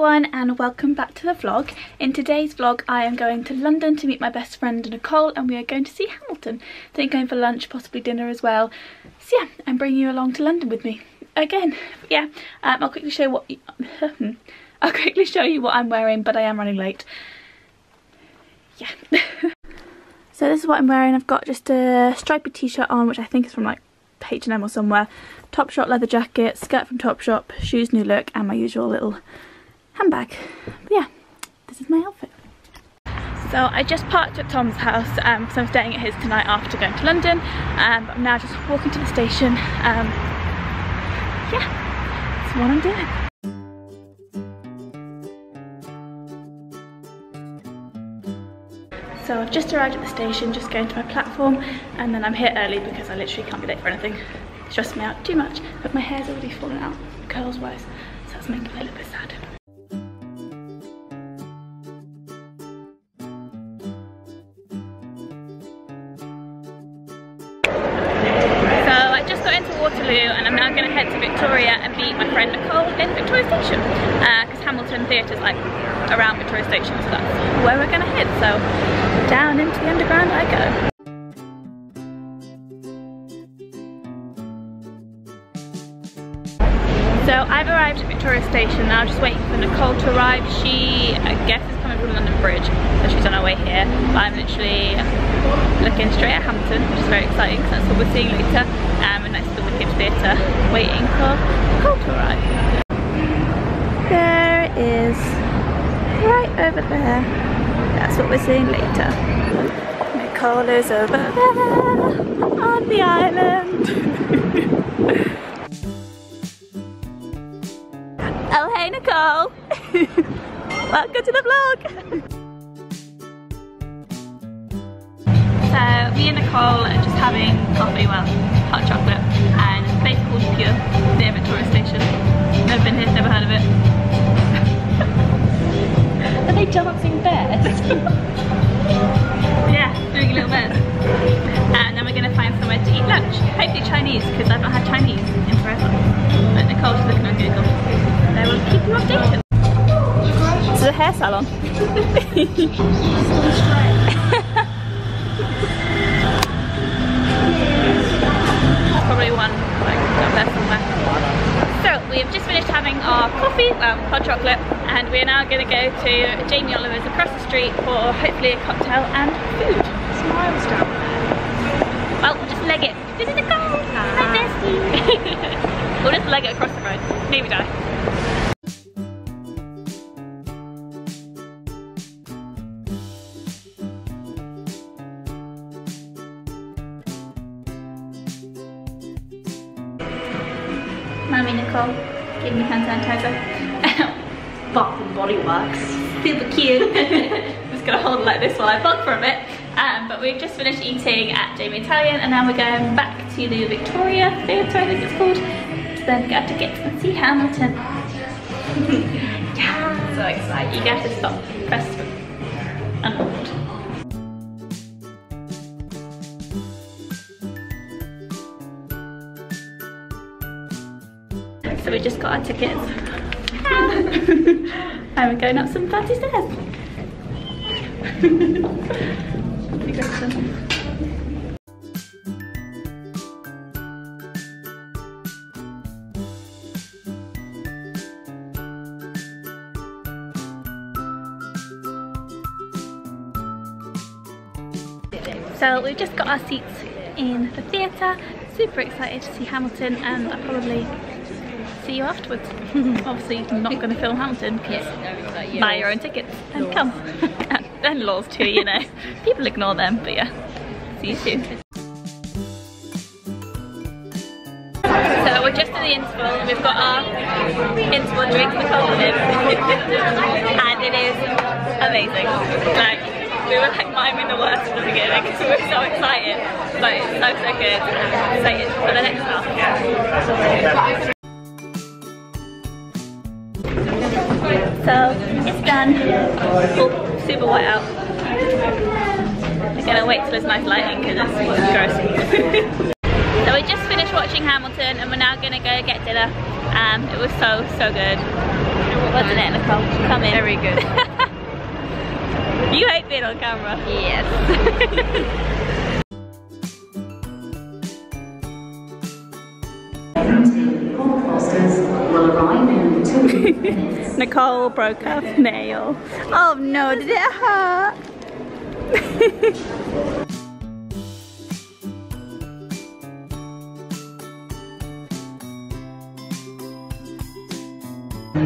everyone and welcome back to the vlog. In today's vlog I am going to London to meet my best friend Nicole and we are going to see Hamilton. Then going for lunch, possibly dinner as well. So yeah, I'm bringing you along to London with me. Again, yeah, um, I'll quickly show what I'll quickly show you what I'm wearing but I am running late. Yeah. so this is what I'm wearing. I've got just a stripy t-shirt on which I think is from like H&M or somewhere. Topshop leather jacket, skirt from Topshop, shoes new look and my usual little handbag. But yeah, this is my outfit. So I just parked at Tom's house um, so I'm staying at his tonight after going to London. Um, but I'm now just walking to the station. Um, yeah, that's what I'm doing. So I've just arrived at the station, just going to my platform, and then I'm here early because I literally can't be late for anything. It stresses me out too much, but my hair's already fallen out, curls wise, so that's making me a little bit sad. Head to Victoria and meet my friend Nicole in Victoria Station because uh, Hamilton Theatre is like around Victoria Station so that's where we're to head. So down into the underground I go. So I've arrived at Victoria Station now, just waiting for Nicole to arrive. She, I guess, coming from London Bridge, so she's on her way here. But I'm literally looking straight at Hamilton, which is very exciting because that's what we're seeing later. Um, and next to the Wicked Theatre, waiting for Nicole to arrive. There it is, right over there. That's what we're seeing later. Nicole is over there on the island. Oh hey Nicole! Uh, Welcome to the vlog! so me and Nicole are just having coffee, well hot chocolate and it's a place called Pure near Victoria Station. Never been here, never heard of it. Are they dancing bears? yeah, doing a little bit. And then we're going to find somewhere to eat lunch. Hopefully Chinese because I've not had Chinese in forever. But Nicole's looking on Google. I will keep you updated. Salon. So we have just finished having our coffee, well hot chocolate, and we are now going to go to Jamie Oliver's across the street for hopefully a cocktail and food. Smiles down there. Well, we'll just leg it. This is a goal. Ah. We'll just leg it across the road. Maybe die. Mummy Nicole, give me hand sanitizer. Bath and Body Works. Super cute. I'm just gonna hold it like this while I vlog for a bit. Um, but we've just finished eating at Jamie Italian and now we're going back to the Victoria Theatre, I think it's called, to then get tickets and see Hamilton. yeah, so excited. You have to stop, press and So we just got our tickets. and we're going up some fancy stairs. So we've just got our seats in the theatre. Super excited to see Hamilton and I'll probably see you afterwards. Obviously not going to film Hamilton because buy your own tickets and come. and laws too, you know. People ignore them, but yeah. See you soon. So we're just in the interval. We've got our interval drinks with Colin and it is amazing. Like we were like miming the worst at the beginning because we were so excited, but it's so so good. Excited for the next half. So it's done. Oh, super white out. I'm gonna wait till there's nice lighting because it's gross. so we just finished watching Hamilton and we're now gonna go get dinner. Um, it was so, so good. Wasn't it, Nicole? Come in. Very good. you hate being on camera. yes. Nicole broke her nail. Oh no, did it hurt? So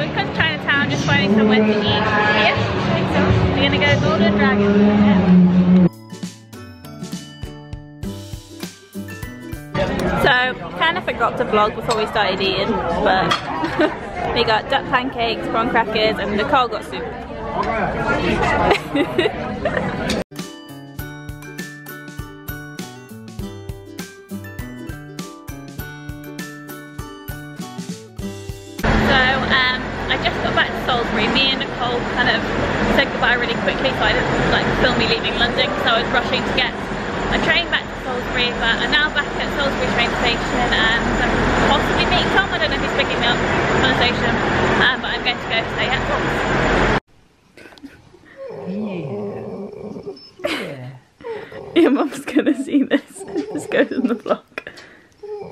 we've come to Chinatown just finding somewhere to eat. Yes, I think so. We're gonna go Golden Dragon. So kind of forgot to vlog before we started eating, but we got duck pancakes, prawn crackers, and Nicole got soup. So um, I just got back to Salisbury. Me and Nicole kind of said goodbye really quickly, so I didn't like film me leaving London because I was rushing to get a train back to Salisbury. But I'm now back at Salisbury train station and um, possibly meet Tom. I don't know if he's picking me up on the station, um, but I'm going to go stay at Tom's. Your mum's gonna see this. This goes in the vlog.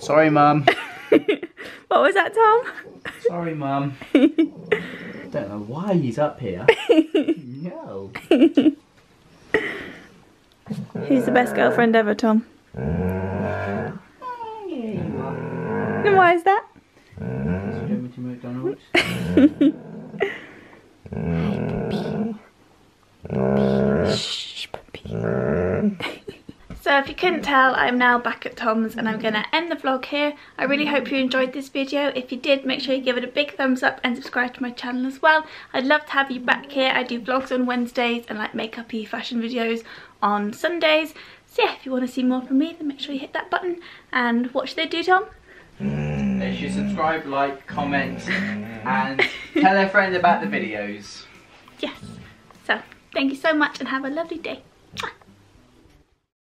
Sorry, Mum. What was that, Tom? Sorry, Mum. Don't know why he's up here. no. He's the best girlfriend ever, Tom? And why is that? So if you couldn't tell, I'm now back at Tom's and I'm going to end the vlog here. I really hope you enjoyed this video. If you did, make sure you give it a big thumbs up and subscribe to my channel as well. I'd love to have you back here. I do vlogs on Wednesdays and like makeup-y fashion videos on Sundays. So yeah, if you want to see more from me, then make sure you hit that button. And what should they do, Tom? They should subscribe, like, comment, mm. and tell their friend about the videos. Yes. So thank you so much and have a lovely day. Mwah.